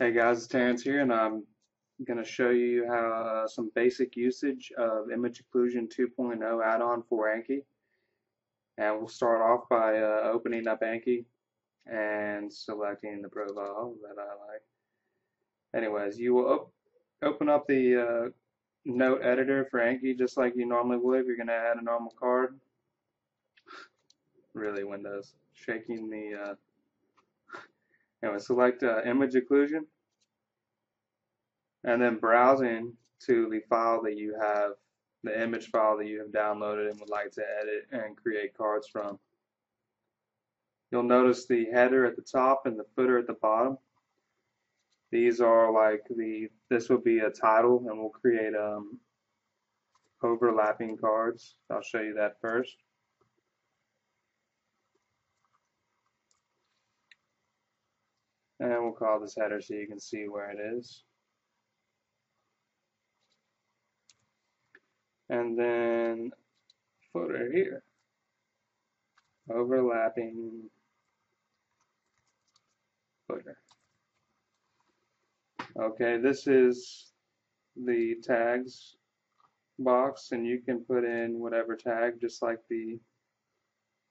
Hey guys, it's Terrance here, and I'm going to show you how uh, some basic usage of Image Occlusion 2.0 add-on for Anki. And we'll start off by uh, opening up Anki and selecting the profile that I like. Anyways, you will op open up the uh, note editor for Anki just like you normally would if you're going to add a normal card. really, Windows. Shaking the uh, Anyway, select uh, image occlusion and then browsing to the file that you have, the image file that you have downloaded and would like to edit and create cards from. You'll notice the header at the top and the footer at the bottom. These are like the, this would be a title and we'll create um, overlapping cards. I'll show you that first. And we'll call this header so you can see where it is. And then footer here. Overlapping footer. Okay, this is the tags box and you can put in whatever tag just like the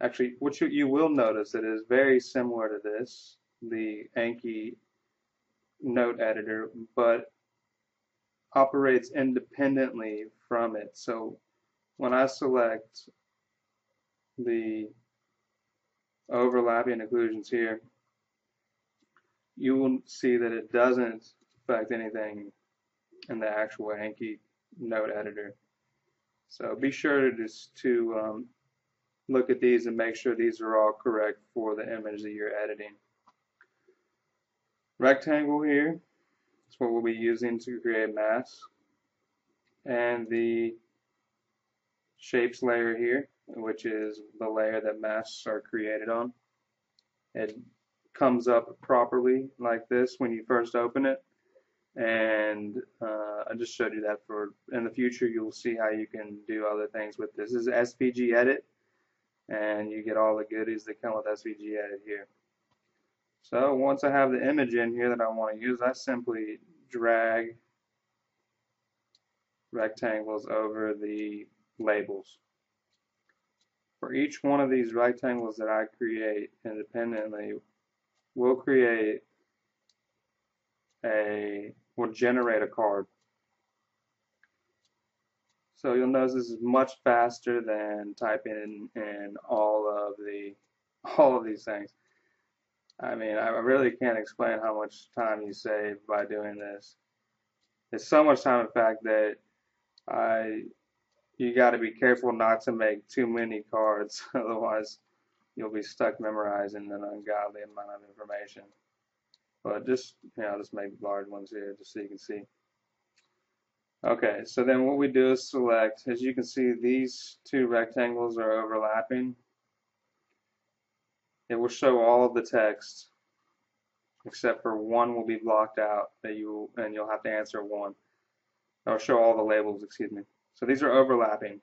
actually what you, you will notice it is very similar to this the Anki note editor, but operates independently from it. So when I select the overlapping occlusions here, you will see that it doesn't affect anything in the actual Anki note editor. So be sure to just to um, look at these and make sure these are all correct for the image that you're editing rectangle here. Is what we'll be using to create masks and the shapes layer here which is the layer that masks are created on. It comes up properly like this when you first open it. And uh, I just showed you that for in the future you'll see how you can do other things with this. This is SVG edit. And you get all the goodies that come with SVG edit here. So once I have the image in here that I want to use, I simply drag rectangles over the labels. For each one of these rectangles that I create independently, we'll create a, we'll generate a card. So you'll notice this is much faster than typing in, in all of the all of these things. I mean, I really can't explain how much time you save by doing this. It's so much time, in fact, that I you got to be careful not to make too many cards, otherwise you'll be stuck memorizing an ungodly amount of information. But just, you know, just make large ones here just so you can see. Okay, so then what we do is select, as you can see, these two rectangles are overlapping it will show all of the text except for one will be blocked out that you and you'll have to answer one. I'll show all the labels, excuse me. So these are overlapping.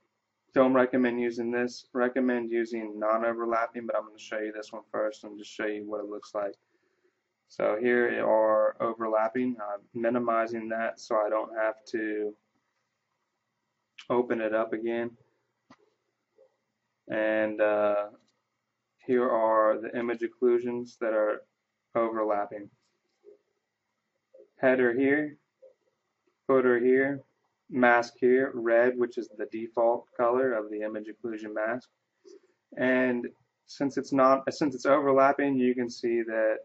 Don't recommend using this. Recommend using non-overlapping, but I'm going to show you this one first and just show you what it looks like. So here are overlapping. I'm minimizing that so I don't have to open it up again. And uh, here are the image occlusions that are overlapping. Header here, footer here, mask here, red, which is the default color of the image occlusion mask. And since it's not, since it's overlapping, you can see that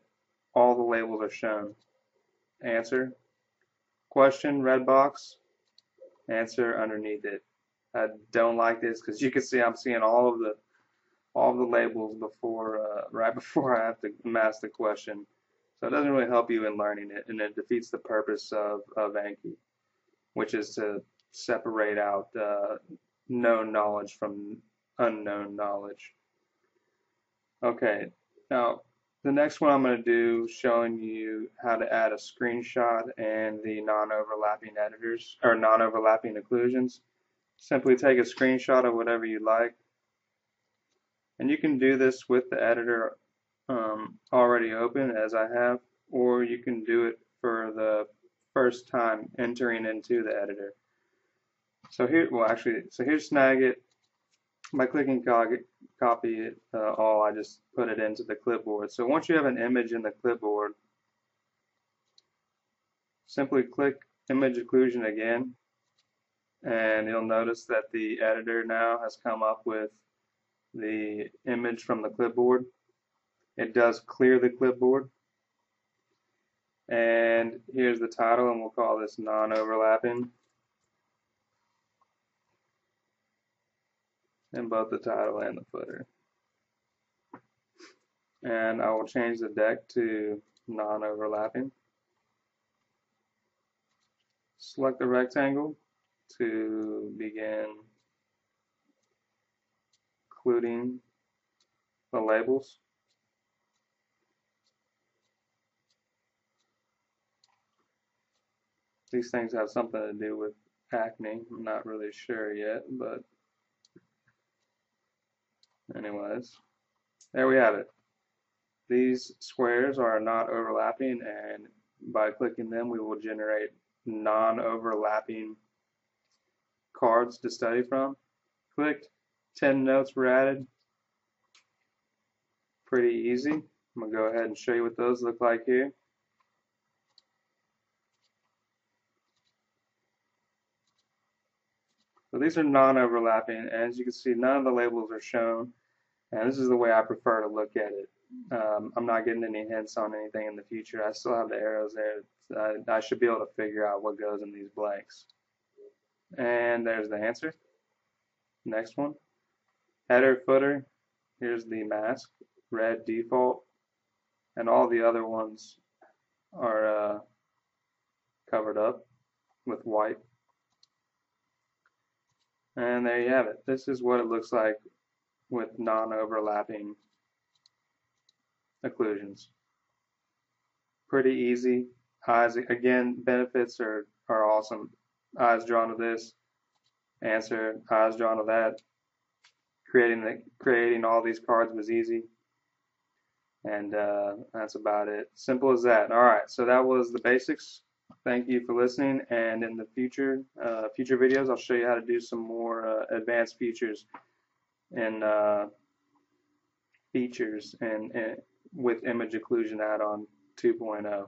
all the labels are shown. Answer, question, red box, answer underneath it. I don't like this because you can see I'm seeing all of the all the labels before uh, right before I have to mask the question. So it doesn't really help you in learning it, and it defeats the purpose of, of Anki, which is to separate out uh, known knowledge from unknown knowledge. Okay, now the next one I'm going to do showing you how to add a screenshot and the non-overlapping editors or non-overlapping occlusions. Simply take a screenshot of whatever you like and you can do this with the editor um, already open as I have or you can do it for the first time entering into the editor. So here, well actually, so here's Snagit. By clicking copy it uh, all, I just put it into the clipboard. So once you have an image in the clipboard, simply click image occlusion again and you'll notice that the editor now has come up with the image from the clipboard. It does clear the clipboard. And here's the title, and we'll call this non-overlapping. In both the title and the footer. And I will change the deck to non-overlapping. Select the rectangle to begin including the labels. These things have something to do with acne. I'm not really sure yet, but anyways, there we have it. These squares are not overlapping and by clicking them we will generate non-overlapping cards to study from. Clicked, 10 notes were added. Pretty easy. I'm going to go ahead and show you what those look like here. So these are non-overlapping, and as you can see, none of the labels are shown, and this is the way I prefer to look at it. Um, I'm not getting any hints on anything in the future. I still have the arrows there. I, I should be able to figure out what goes in these blanks. And there's the answer. Next one. Header, footer. Here's the mask. Red default. And all the other ones are uh, covered up with white. And there you have it. This is what it looks like with non-overlapping occlusions. Pretty easy. Eyes, again, benefits are, are awesome eyes drawn to this, answer, eyes drawn to that. Creating the creating all these cards was easy, and uh, that's about it. Simple as that. All right, so that was the basics. Thank you for listening, and in the future uh, future videos, I'll show you how to do some more uh, advanced features and uh, features and, and with image occlusion add-on 2.0.